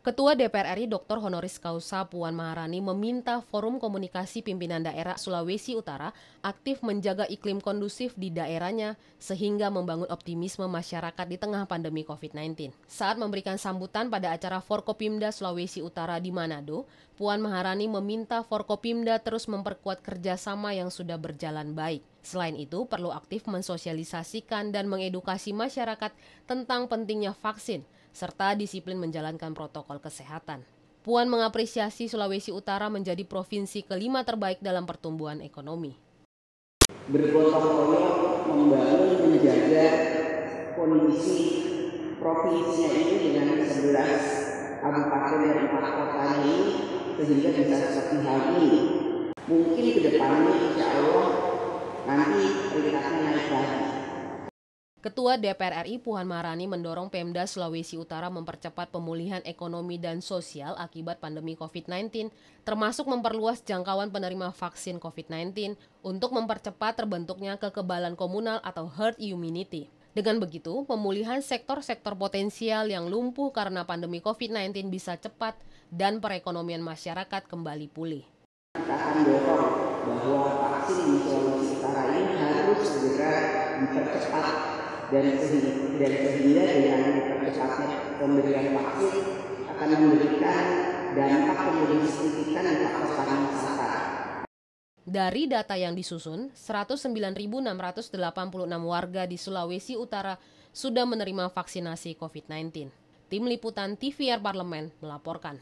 Ketua DPR RI Dr. Honoris Causa Puan Maharani meminta Forum Komunikasi Pimpinan Daerah Sulawesi Utara aktif menjaga iklim kondusif di daerahnya sehingga membangun optimisme masyarakat di tengah pandemi COVID-19. Saat memberikan sambutan pada acara Forkopimda Sulawesi Utara di Manado, Puan Maharani meminta Forkopimda terus memperkuat kerjasama yang sudah berjalan baik. Selain itu, perlu aktif mensosialisasikan dan mengedukasi masyarakat tentang pentingnya vaksin – serta disiplin menjalankan protokol kesehatan. Puan mengapresiasi Sulawesi Utara menjadi provinsi kelima terbaik dalam pertumbuhan ekonomi. Bergotong royong membangun menjaga kondisi provinsinya ini dengan 11 kabupaten dan empat kota ini sehingga bisa seperti hal ini. Mungkin ke depannya nanti naik lagi. Ketua DPR RI Puan Maharani mendorong Pemda Sulawesi Utara mempercepat pemulihan ekonomi dan sosial akibat pandemi COVID-19, termasuk memperluas jangkauan penerima vaksin COVID-19 untuk mempercepat terbentuknya kekebalan komunal atau herd immunity. Dengan begitu, pemulihan sektor-sektor potensial yang lumpuh karena pandemi COVID-19 bisa cepat dan perekonomian masyarakat kembali pulih. Kita akan dorong bahwa vaksin di Sulawesi Utara ini harus segera dipercepat dan sehingga, dan sehingga dengan dipercepatnya pemberian vaksin akan memberikan dampak yang signifikan di faktor pariwisata. Dari data yang disusun, 109.686 warga di Sulawesi Utara sudah menerima vaksinasi COVID-19. Tim Liputan TVR Parlemen melaporkan.